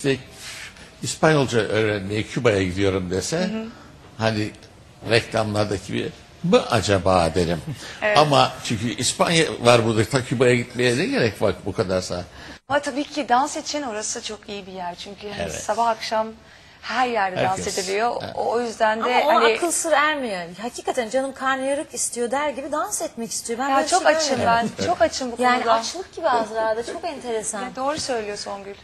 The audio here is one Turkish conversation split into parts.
işte İspanyolca öğrenmeye Küba'ya gidiyorum dese hani reklamlardaki gibi mı acaba derim. Ama çünkü İspanya var burada ta Küba'ya gitmeye ne gerek var bu kadar saat? Ama tabii ki dans için orası çok iyi bir yer. Çünkü hani Evet. sabah akşam her yerde dans Herkes. ediliyor. Evet. O, yüzden de Ama ona hani akıl sır ermiyor. Hakikaten canım karnıyarık istiyor der gibi dans etmek istiyor. Ben ya çok açım ben. Çok açım bu Yani konuda. açlık gibi Azra'da çok enteresan. Ya doğru söylüyor Songül.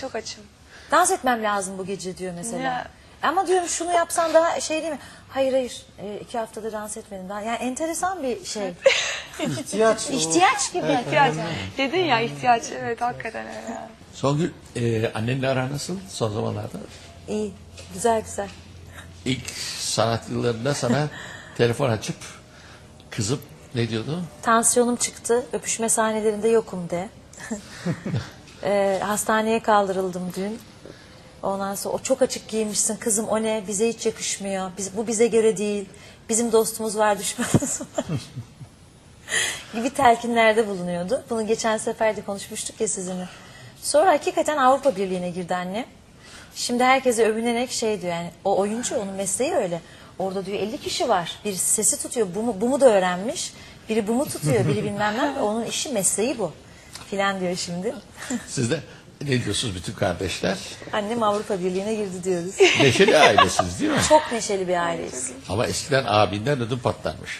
Çok açım. Dans etmem lazım bu gece diyor mesela. Ya. Ama diyorum şunu yapsan daha şey değil mi? Hayır hayır e, iki haftada dans etmedim. Daha, yani enteresan bir şey. İhtiyaç. İhtiyaç gibi. İhtiyaç. Dedin ya ihtiyaç. Evet hakikaten öyle. yani. Songül e, annenle ara nasıl son zamanlarda? İyi. Güzel güzel. İlk sanat yıllarında sana telefon açıp kızım ne diyordu? Tansiyonum çıktı. Öpüşme sahnelerinde yokum de. Ee, hastaneye kaldırıldım dün. Ondan sonra o çok açık giymişsin kızım o ne bize hiç yakışmıyor. Biz, bu bize göre değil. Bizim dostumuz var düşmanımız gibi telkinlerde bulunuyordu. Bunu geçen sefer de konuşmuştuk ya sizinle. Sonra hakikaten Avrupa Birliği'ne girdi annem. Şimdi herkese övünerek şey diyor yani o oyuncu onun mesleği öyle. Orada diyor 50 kişi var. Birisi sesi tutuyor. Bu mu, bu mu da öğrenmiş. Biri bu mu tutuyor. Biri bilmem ne. Onun işi mesleği bu. Filan diyor şimdi. Siz de ne diyorsunuz bütün kardeşler? Annem Avrupa Birliği'ne girdi diyoruz. Neşeli ailesiniz değil mi? Çok neşeli bir aileyiz. Ama eskiden abinden ödüm patlarmış.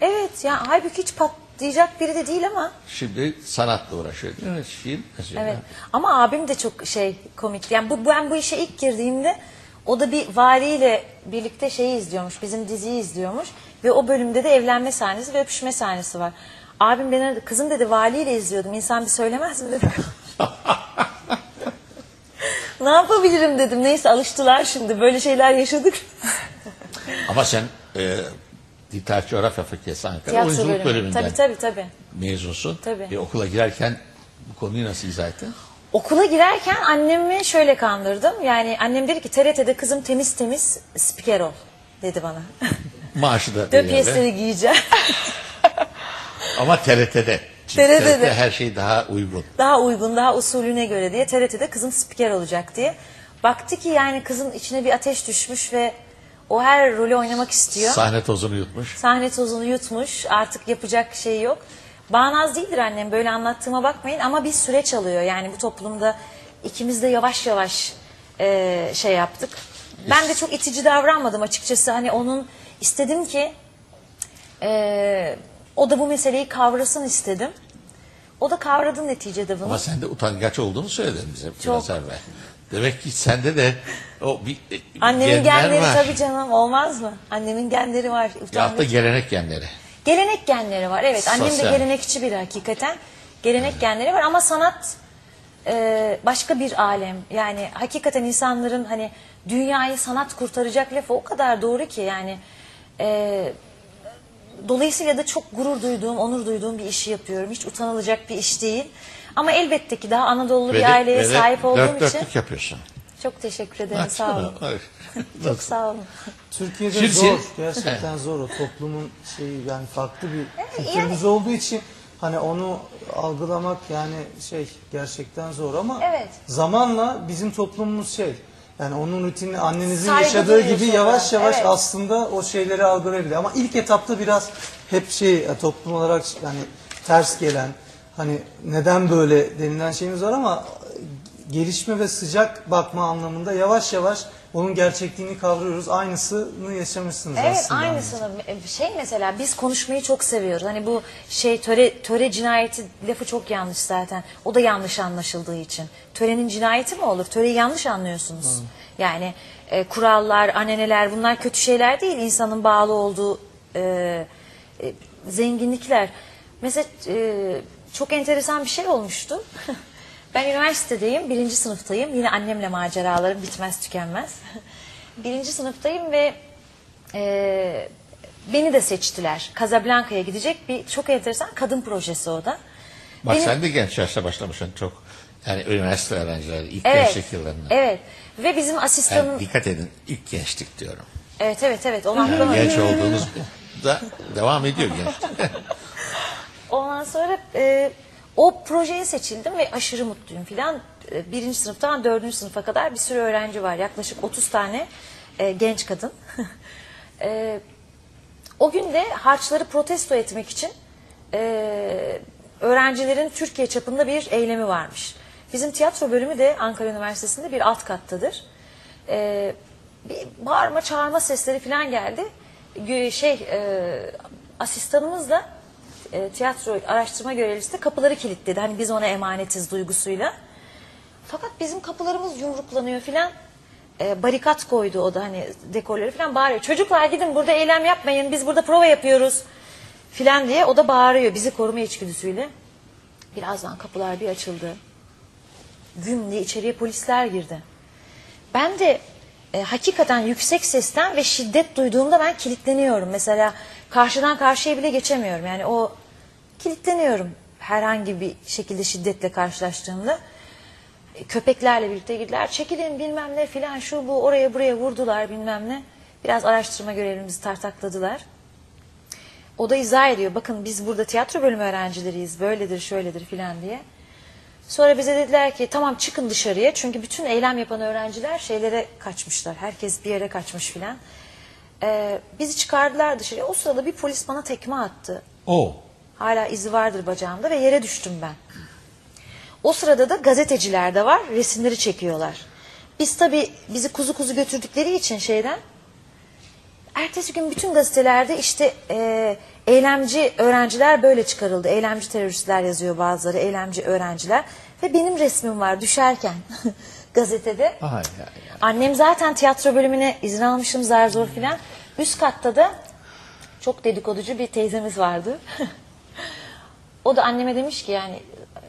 Evet ya halbuki hiç patlayacak biri de değil ama. Şimdi sanatla uğraşıyor değil mi? Şiir yazıyor. Evet. Ama abim de çok şey komik. Yani bu ben bu işe ilk girdiğimde o da bir valiyle birlikte şeyi izliyormuş. Bizim diziyi izliyormuş ve o bölümde de evlenme sahnesi ve öpüşme sahnesi var. Abim beni aradı. Kızım dedi valiyle izliyordum. İnsan bir söylemez mi dedi. ne yapabilirim dedim. Neyse alıştılar şimdi. Böyle şeyler yaşadık. Ama sen e, Dil Tarih Coğrafya Fakültesi Ankara Tiyatro oyunculuk bölümü. bölümünden Tabii tabii tabii. mezunsun. Tabii. E, okula girerken bu konuyu nasıl izah ettin? Okula girerken annemi şöyle kandırdım. Yani annem dedi ki TRT'de kızım temiz temiz spiker ol dedi bana. Maaşı da Dö değerli. piyesleri giyeceğim. Ama TRT'de. Çünkü TRT'de. TRT her şey daha uygun. daha uygun, daha usulüne göre diye TRT'de kızım spiker olacak diye. Baktı ki yani kızın içine bir ateş düşmüş ve o her rolü oynamak istiyor. Sahne tozunu yutmuş. Sahne tozunu yutmuş, artık yapacak şey yok. Bağnaz değildir annem, böyle anlattığıma bakmayın ama bir süreç alıyor. Yani bu toplumda ikimiz de yavaş yavaş e, şey yaptık. Ben de çok itici davranmadım açıkçası. Hani onun istedim ki e, o da bu meseleyi kavrasın istedim. O da kavradı neticede bunu. Ama sen de utangaç olduğunu söyledin bize biraz Çok. evvel. Demek ki sende de o bir e, Annemin genler genleri var. tabii canım olmaz mı? Annemin genleri var. Ya da utangaç. gelenek genleri. Gelenek genleri var. Evet annem de Sosyal. gelenekçi biri hakikaten. Gelenek genleri var ama sanat e, başka bir alem. Yani hakikaten insanların hani dünyayı sanat kurtaracak lafı o kadar doğru ki yani e, dolayısıyla da çok gurur duyduğum, onur duyduğum bir işi yapıyorum. Hiç utanılacak bir iş değil. Ama elbette ki daha Anadolu Ve bir aileye sahip olduğum dört için dörtlük yapıyorsun. çok teşekkür ederim. Sağ olun. Çok sağ olun. Türkiye'de Şimdi- zor. Gerçekten zor o toplumun şeyi yani farklı bir kültürümüz olduğu için hani onu algılamak yani şey gerçekten zor ama Evet. zamanla bizim toplumumuz şey yani onun rutinini annenizin Saygı yaşadığı gibi sonra. yavaş yavaş Evet. aslında o şeyleri algılayabilir. Ama ilk etapta biraz hep şey e, toplum olarak yani ters gelen hani neden böyle denilen şeyimiz var ama gelişme ve sıcak bakma anlamında yavaş yavaş onun gerçekliğini kavruyoruz. Aynısını yaşamışsınız Evet aslında. aynısını. Şey mesela biz konuşmayı çok seviyoruz. Hani bu şey töre, töre cinayeti lafı çok yanlış zaten. O da yanlış anlaşıldığı için. Törenin cinayeti mi olur? Töreyi yanlış anlıyorsunuz. Yani e, kurallar, aneneler bunlar kötü şeyler değil. İnsanın bağlı olduğu e, e, zenginlikler. Mesela e, çok enteresan bir şey olmuştu. ben üniversitedeyim, birinci sınıftayım. Yine annemle maceralarım bitmez tükenmez. birinci sınıftayım ve e, beni de seçtiler. Casablanca'ya gidecek bir çok enteresan kadın projesi o da. Bak Benim- sen de genç yaşta başlamışsın çok. Yani üniversite öğrencileri ilk evet, gençlik yıllarında. Evet. Ve bizim asistanın Yani dikkat edin ilk gençlik diyorum. evet evet evet onu Yani genç olduğunuz da devam ediyor genç. Ondan sonra e, o projeye seçildim ve aşırı mutluyum filan. e, birinci sınıftan dördüncü sınıfa kadar bir sürü öğrenci var. Yaklaşık 30 tane e, genç kadın. E, o gün de harçları protesto etmek için e, öğrencilerin Türkiye çapında bir eylemi varmış. Bizim tiyatro bölümü de Ankara Üniversitesi'nde bir alt kattadır. E, bir bağırma çağırma sesleri falan geldi. Şey e, asistanımız da e, tiyatro araştırma görevlisi kapıları kilitledi. Hani biz ona emanetiz duygusuyla. Fakat bizim kapılarımız yumruklanıyor filan. E, barikat koydu o da hani dekorları filan bağırıyor. Çocuklar gidin burada eylem yapmayın biz burada prova yapıyoruz filan diye o da bağırıyor bizi koruma içgüdüsüyle. Birazdan kapılar bir açıldı. Güm diye içeriye polisler girdi. Ben de e, hakikaten yüksek sesten ve şiddet duyduğumda ben kilitleniyorum. Mesela karşıdan karşıya bile geçemiyorum. Yani o kilitleniyorum herhangi bir şekilde şiddetle karşılaştığımda. Köpeklerle birlikte girdiler. Çekilin bilmem ne filan şu bu oraya buraya vurdular bilmem ne. Biraz araştırma görevimizi tartakladılar. O da izah ediyor. Bakın biz burada tiyatro bölümü öğrencileriyiz. Böyledir şöyledir filan diye. Sonra bize dediler ki tamam çıkın dışarıya. Çünkü bütün eylem yapan öğrenciler şeylere kaçmışlar. Herkes bir yere kaçmış filan. Ee, bizi çıkardılar dışarıya. O sırada bir polis bana tekme attı. O. Hala izi vardır bacağımda ve yere düştüm ben. O sırada da gazeteciler de var. Resimleri çekiyorlar. Biz tabii bizi kuzu kuzu götürdükleri için şeyden Ertesi gün bütün gazetelerde işte e, eylemci öğrenciler böyle çıkarıldı. Eylemci teröristler yazıyor bazıları, eylemci öğrenciler. Ve benim resmim var düşerken gazetede. Ay, ay, ay. Annem zaten tiyatro bölümüne izin almışım zar zor filan. Üst katta da çok dedikoducu bir teyzemiz vardı. o da anneme demiş ki yani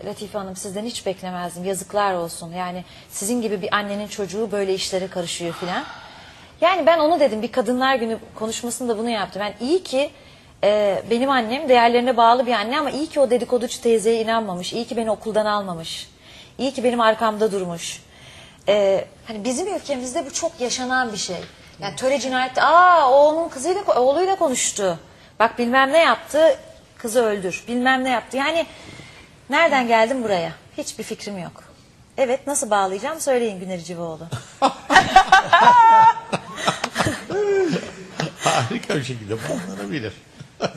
Latife Hanım sizden hiç beklemezdim yazıklar olsun. Yani sizin gibi bir annenin çocuğu böyle işlere karışıyor filan. Yani ben onu dedim bir kadınlar günü konuşmasında bunu yaptım. Ben iyi ki e, benim annem değerlerine bağlı bir anne ama iyi ki o dedikoducu teyzeye inanmamış. İyi ki beni okuldan almamış. İyi ki benim arkamda durmuş. E, hani bizim ülkemizde bu çok yaşanan bir şey. Yani töre cinayette aa o onun kızıyla oğluyla konuştu. Bak bilmem ne yaptı kızı öldür. Bilmem ne yaptı. Yani nereden geldim buraya? Hiçbir fikrim yok. Evet nasıl bağlayacağım söyleyin Güneri Civoğlu. Harika bir şekilde bağlanabilir.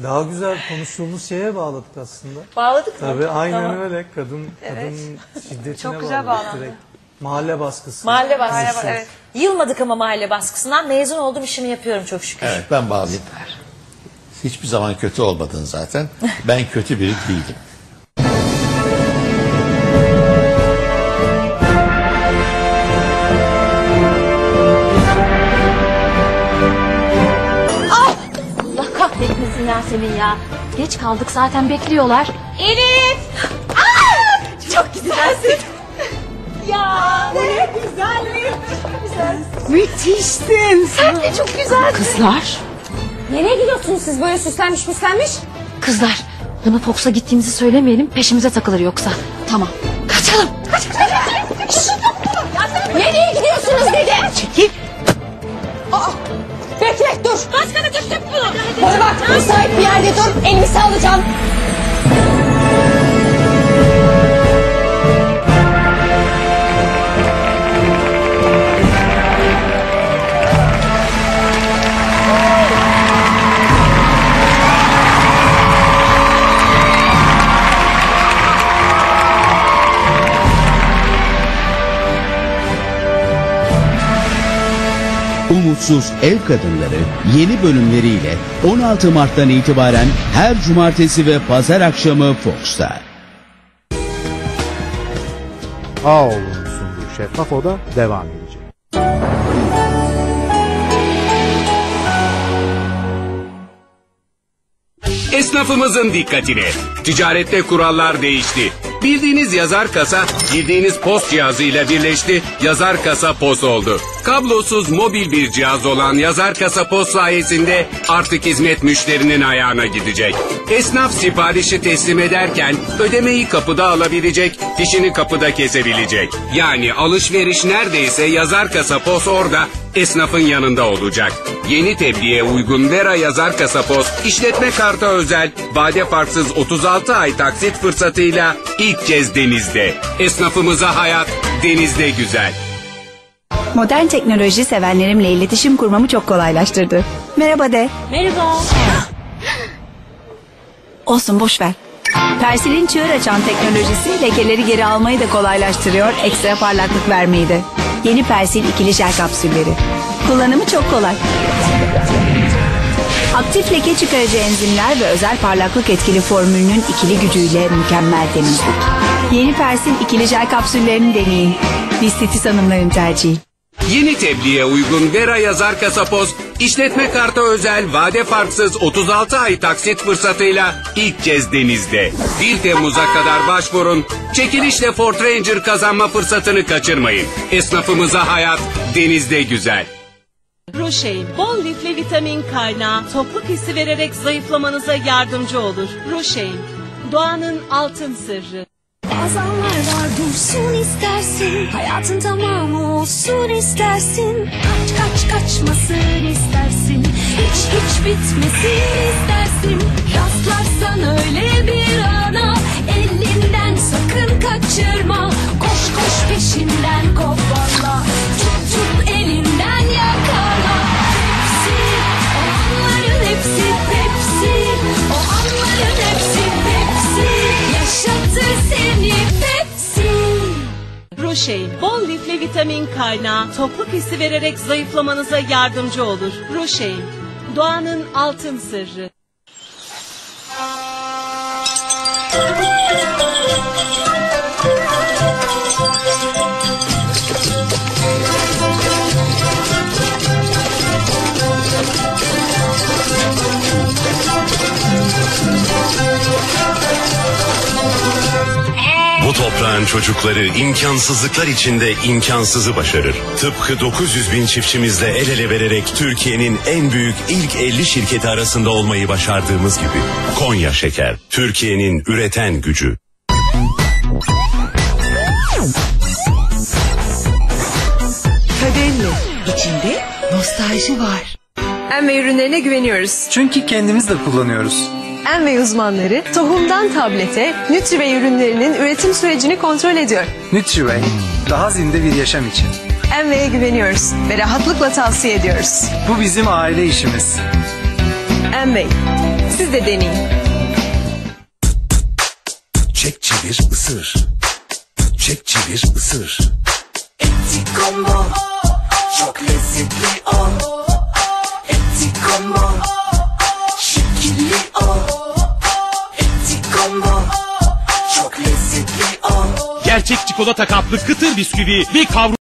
Daha güzel konuştuğumuz şeye bağladık aslında. Bağladık mı? Tabii aynen Tamam. öyle. Kadın kadın şiddetine Çok güzel bağladık bağlandı. direkt. Mahalle baskısı. Mahalle baskısı. Mahalle evet. Yılmadık ama mahalle baskısından mezun oldum işimi yapıyorum çok şükür. Evet ben bağlayayım. Hiçbir zaman kötü olmadın zaten. Ben kötü biri değilim. Allah kahretmesin Yasemin ya. Geç kaldık zaten bekliyorlar. Elif! Aa! Çok güzelsin. ya ne güzellik. Müthişsin. Sen de çok güzelsin. Kızlar. Nereye gidiyorsunuz siz böyle süslenmiş süslenmiş? Kızlar. Luna Fox'a gittiğimizi söylemeyelim peşimize takılır yoksa. Tamam. Kaçalım. Kaç kaç kaç. Nereye gidiyorsunuz dedim. Çekil. Umutsuz Ev Kadınları yeni bölümleriyle 16 Mart'tan itibaren her cumartesi ve pazar akşamı Fox'ta. Ağoğlu'nun sunduğu Şeffaf Oda devam edecek. Esnafımızın dikkatine. Ticarette kurallar değişti. Bildiğiniz yazar kasa, bildiğiniz post cihazıyla birleşti. Yazar kasa post oldu. Kablosuz mobil bir cihaz olan yazar kasa post sayesinde artık hizmet müşterinin ayağına gidecek. Esnaf siparişi teslim ederken ödemeyi kapıda alabilecek, fişini kapıda kesebilecek. Yani alışveriş neredeyse yazar kasa post orada, esnafın yanında olacak. Yeni tebliğe uygun Vera yazar kasa post, işletme kartı özel, vade farksız 36 ay taksit fırsatıyla ilk kez denizde. Esnafımıza hayat denizde güzel. Modern teknoloji sevenlerimle iletişim kurmamı çok kolaylaştırdı. Merhaba de. Merhaba. Olsun boş ver. Persil'in çığır açan teknolojisi lekeleri geri almayı da kolaylaştırıyor, ekstra parlaklık vermeyi de. Yeni Persil ikili jel kapsülleri. Kullanımı çok kolay. Aktif leke çıkarıcı enzimler ve özel parlaklık etkili formülünün ikili gücüyle mükemmel temizlik. Yeni Persil ikili jel kapsüllerini deneyin. Listetis hanımların tercihi. Yeni tebliğe uygun Vera yazar kasa post, işletme kartı özel, vade farksız 36 ay taksit fırsatıyla ilk kez denizde. 1 Temmuz'a kadar başvurun, çekilişle Ford Ranger kazanma fırsatını kaçırmayın. Esnafımıza hayat denizde güzel. Roşein, bol lifli vitamin kaynağı, tokluk hissi vererek zayıflamanıza yardımcı olur. Roşein, doğanın altın sırrı. Bazenler var dursun istersin. Hayatın tamamı olsun istersin. Kaç kaç kaçmasın istersin. Hiç hiç bitmesin istersin. Rastlarsan öyle bir ana. Elinden sakın kaçırma. Koş koş peşinden. Tut Roşein, bol lifli vitamin kaynağı, tokluk hissi vererek zayıflamanıza yardımcı olur. Roşein, doğanın altın sırrı. Çocukları imkansızlıklar içinde imkansızı başarır. Tıpkı 900 bin çiftçimizle el ele vererek Türkiye'nin en büyük ilk 50 şirketi arasında olmayı başardığımız gibi. Konya Şeker, Türkiye'nin üreten gücü. Kadenli. İçinde nostalji var. Enve ürünlerine güveniyoruz. Çünkü kendimiz de kullanıyoruz. Enve uzmanları tohumdan tablete Nütrivey ürünlerinin üretim sürecini kontrol ediyor. Nutriway, daha zinde bir yaşam için. Enve'ye güveniyoruz ve rahatlıkla tavsiye ediyoruz. Bu bizim aile işimiz. Enve, siz de deneyin. Çek çevir ısır. Çek çevir ısır. Eti combo çok lezzetli o. Eti combo Gerçek çikolata kaplı kıtır bisküvi ve kavrulmuş